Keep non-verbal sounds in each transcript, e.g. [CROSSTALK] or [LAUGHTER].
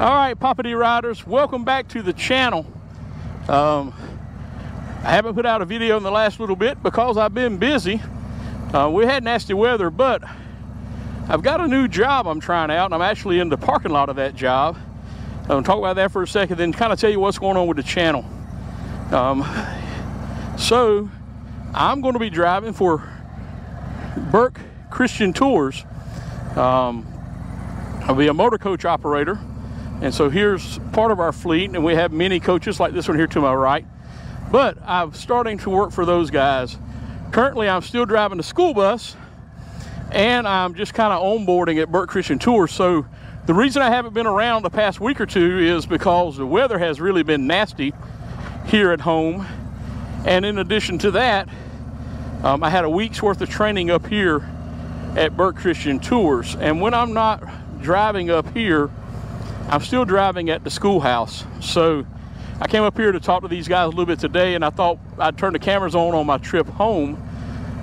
All right, Poppa D Riders, welcome back to the channel. Um, I haven't put out a video in the last little bit because I've been busy. Uh, we had nasty weather, but I've got a new job I'm trying out, and I'm actually in the parking lot of that job. I'm gonna talk about that for a second, then kind of tell you what's going on with the channel. Um, so, I'm going to be driving for Burke Christian Tours. Um, I'll be a motor coach operator. And so here's part of our fleet, and we have many coaches like this one here to my right. But I'm starting to work for those guys. Currently, I'm still driving the school bus, and I'm just kind of onboarding at Burke Christian Tours. So the reason I haven't been around the past week or two is because the weather has really been nasty here at home. And in addition to that, um, I had a week's worth of training up here at Burke Christian Tours. And when I'm not driving up here, I'm still driving at the schoolhouse. So I came up here to talk to these guys a little bit today and I thought I'd turn the cameras on on my trip home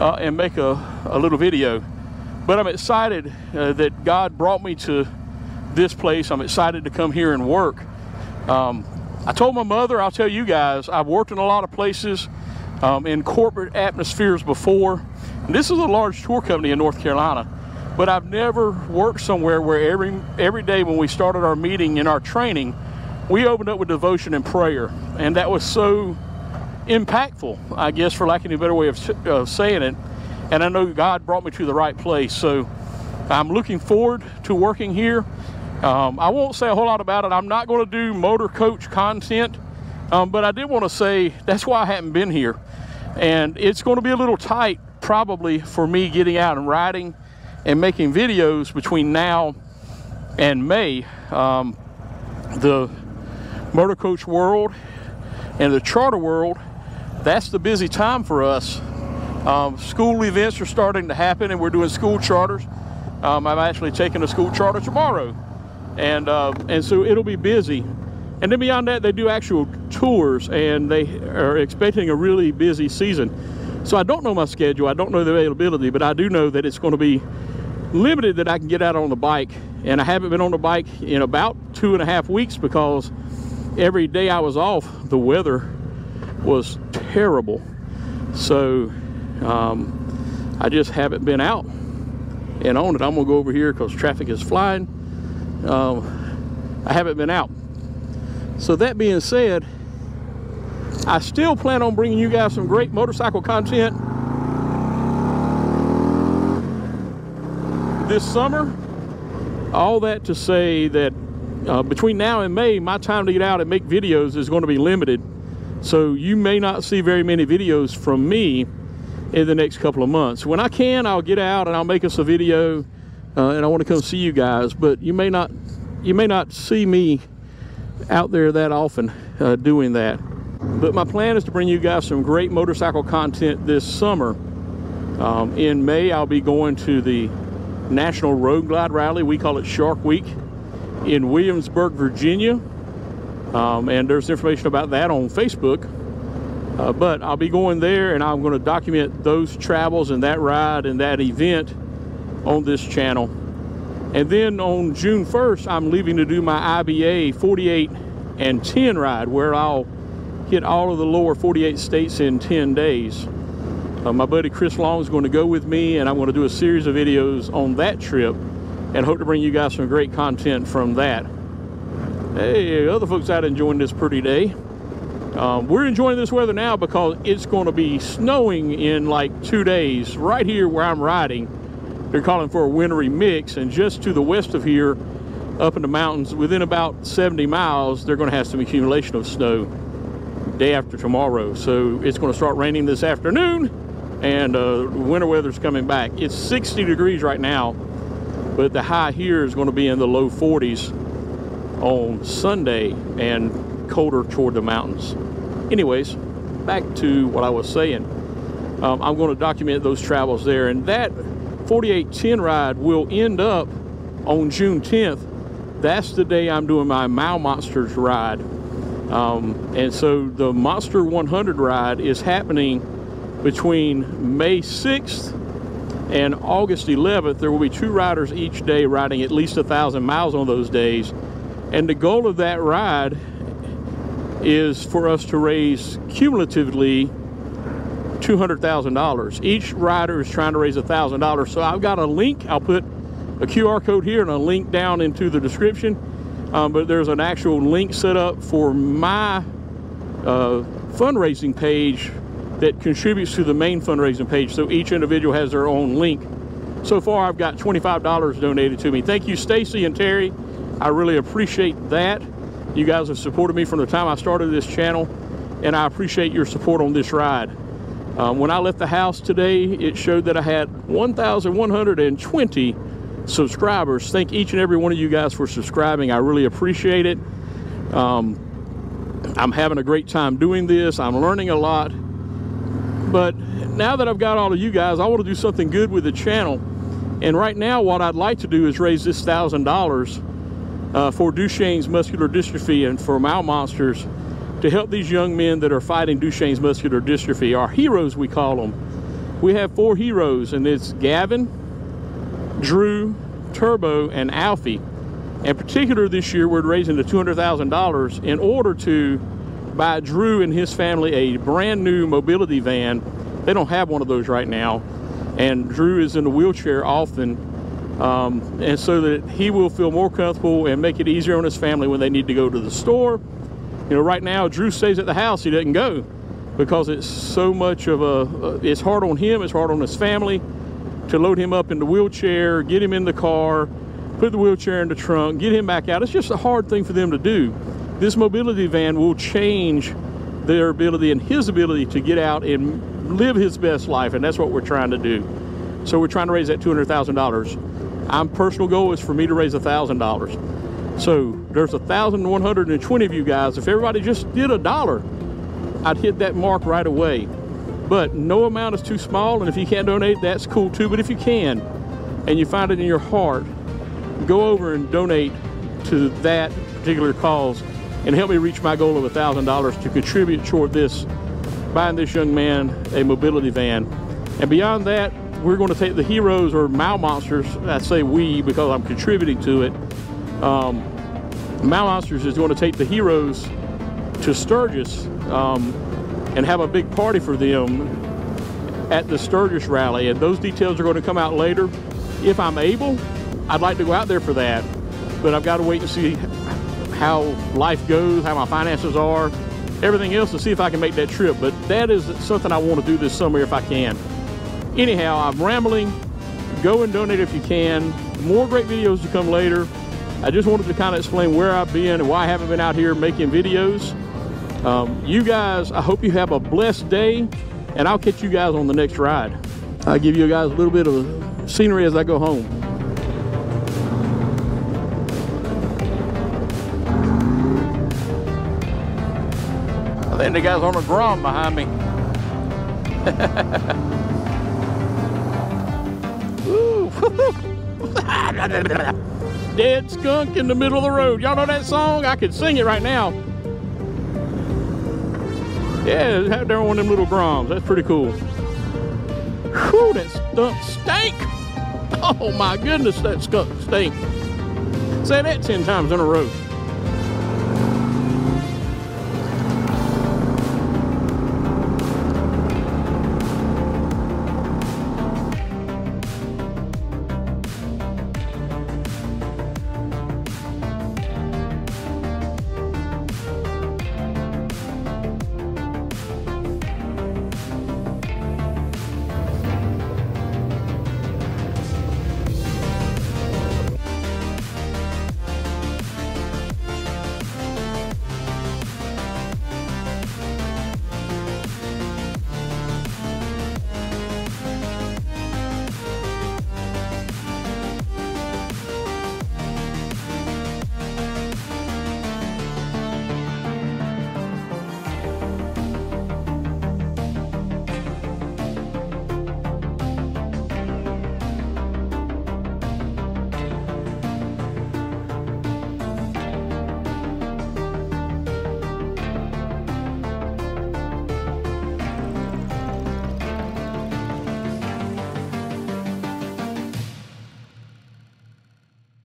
uh, and make a, a, little video. But I'm excited uh, that God brought me to this place. I'm excited to come here and work. Um, I told my mother, I'll tell you guys, I've worked in a lot of places um, in corporate atmospheres before. And this is a large tour company in North Carolina but I've never worked somewhere where every every day when we started our meeting in our training, we opened up with devotion and prayer, and that was so impactful, I guess, for lack of a better way of uh, saying it. And I know God brought me to the right place, so I'm looking forward to working here. Um, I won't say a whole lot about it. I'm not going to do motor coach content, um, but I did want to say that's why I haven't been here, and it's going to be a little tight probably for me getting out and riding and making videos between now and May. Um, the motor coach world and the charter world, that's the busy time for us. Um, school events are starting to happen and we're doing school charters. Um, I'm actually taking a school charter tomorrow. And, uh, and so it'll be busy. And then beyond that, they do actual tours and they are expecting a really busy season. So I don't know my schedule, I don't know the availability, but I do know that it's going to be limited that I can get out on the bike. And I haven't been on the bike in about two and a half weeks because every day I was off, the weather was terrible. So um, I just haven't been out and on it. I'm gonna go over here because traffic is flying. Um, I haven't been out. So that being said, I still plan on bringing you guys some great motorcycle content this summer. All that to say that uh, between now and May, my time to get out and make videos is going to be limited. So you may not see very many videos from me in the next couple of months. When I can, I'll get out and I'll make us a video uh, and I want to come see you guys, but you may not you may not see me out there that often uh, doing that. But my plan is to bring you guys some great motorcycle content this summer. Um, in May, I'll be going to the National Road Glide Rally. We call it Shark Week in Williamsburg, Virginia. Um, and there's information about that on Facebook. Uh, but I'll be going there and I'm going to document those travels and that ride and that event on this channel. And then on June 1st, I'm leaving to do my IBA 48 and 10 ride where I'll hit all of the lower 48 states in 10 days. Uh, my buddy Chris Long is going to go with me and I'm going to do a series of videos on that trip and hope to bring you guys some great content from that. Hey, other folks out enjoying this pretty day. Um, we're enjoying this weather now because it's going to be snowing in like two days right here where I'm riding. They're calling for a wintry mix and just to the west of here up in the mountains within about 70 miles they're going to have some accumulation of snow day after tomorrow so it's going to start raining this afternoon and uh, winter weather's coming back. It's 60 degrees right now, but the high here is going to be in the low 40s on Sunday and colder toward the mountains. Anyways, back to what I was saying. Um, I'm going to document those travels there, and that 4810 ride will end up on June 10th. That's the day I'm doing my Mile Monsters ride. Um, and so the Monster 100 ride is happening between May 6th and August 11th, there will be two riders each day riding at least a thousand miles on those days. And the goal of that ride is for us to raise cumulatively $200,000. Each rider is trying to raise $1,000. So I've got a link. I'll put a QR code here and a link down into the description. Um, but there's an actual link set up for my uh, fundraising page that contributes to the main fundraising page. So each individual has their own link. So far, I've got $25 donated to me. Thank you, Stacy and Terry. I really appreciate that. You guys have supported me from the time I started this channel, and I appreciate your support on this ride. Um, when I left the house today, it showed that I had 1,120 subscribers. Thank each and every one of you guys for subscribing. I really appreciate it. Um, I'm having a great time doing this. I'm learning a lot. But now that I've got all of you guys, I want to do something good with the channel. And right now, what I'd like to do is raise this $1,000 uh, for Duchenne's muscular dystrophy and for Mile Monsters to help these young men that are fighting Duchenne's muscular dystrophy, our heroes we call them. We have four heroes and it's Gavin, Drew, Turbo, and Alfie. In particular this year we're raising the $200,000 in order to buy Drew and his family a brand new mobility van. They don't have one of those right now. And Drew is in a wheelchair often. Um, and so that he will feel more comfortable and make it easier on his family when they need to go to the store you know, right now, Drew stays at the house. He doesn't go because it's so much of a, uh, it's hard on him, it's hard on his family to load him up in the wheelchair, get him in the car, put the wheelchair in the trunk, get him back out. It's just a hard thing for them to do. This mobility van will change their ability and his ability to get out and live his best life, and that's what we're trying to do. So we're trying to raise that $200,000. My personal goal is for me to raise $1,000. So there's 1,120 of you guys. If everybody just did a dollar, I'd hit that mark right away. But no amount is too small, and if you can't donate, that's cool too. But if you can, and you find it in your heart, go over and donate to that particular cause and help me reach my goal of $1,000 to contribute toward this, buying this young man a mobility van. And beyond that, we're going to take the heroes or Mile Monsters, I say we because I'm contributing to it, um, Monsters is going to take the heroes to Sturgis um, and have a big party for them at the Sturgis rally. And those details are going to come out later. If I'm able, I'd like to go out there for that. But I've got to wait and see how life goes, how my finances are, everything else to see if I can make that trip. But that is something I want to do this summer if I can. Anyhow, I'm rambling. Go and donate if you can. More great videos to come later. I just wanted to kind of explain where I've been and why I haven't been out here making videos. Um, you guys, I hope you have a blessed day, and I'll catch you guys on the next ride. I'll give you guys a little bit of scenery as I go home. The guy's on a Grom behind me. [LAUGHS] Dead skunk in the middle of the road. Y'all know that song? I could sing it right now. Yeah, they're one of them little Groms. That's pretty cool. Whew, that skunk stank. Oh my goodness, that skunk stink. Say that 10 times in a row.